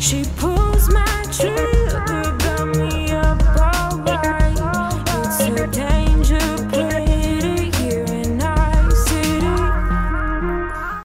She put